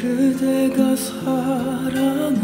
그대가 사랑한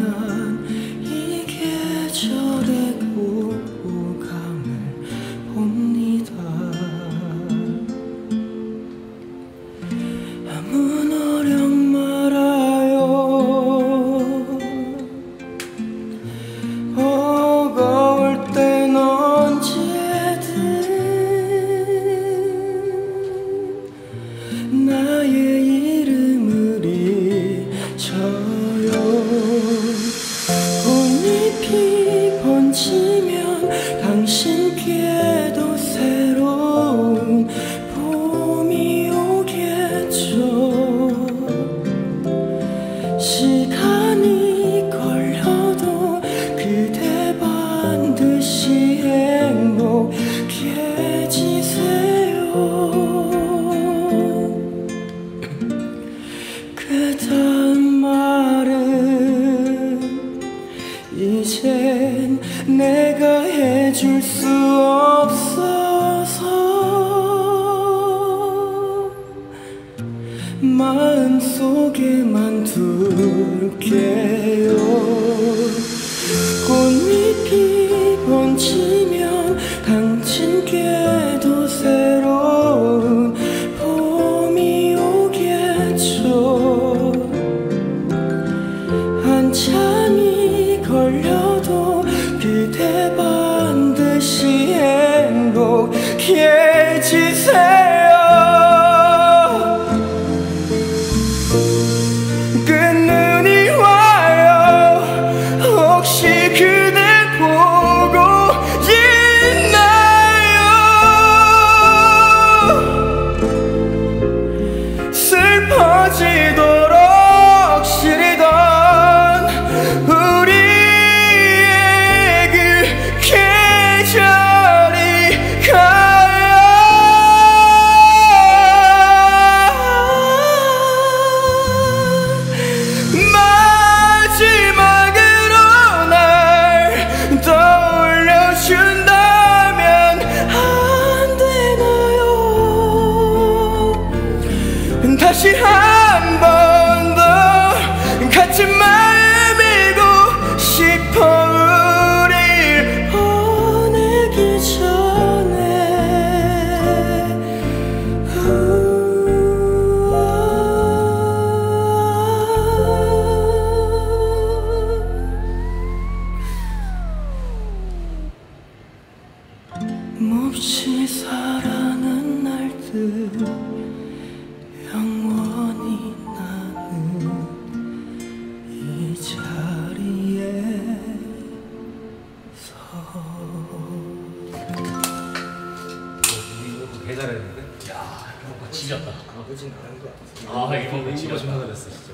痴 이젠 내가 해줄 수 없어서 마음속에만 둘게요. 다시 한 번 더 같은 마음이고 싶어 우릴 보내기 전에. 몹시 사랑은 날들. 잘했는데? 야, 이거 뭐 진짜 나. 아, 이거 진짜 잘했어, 진짜.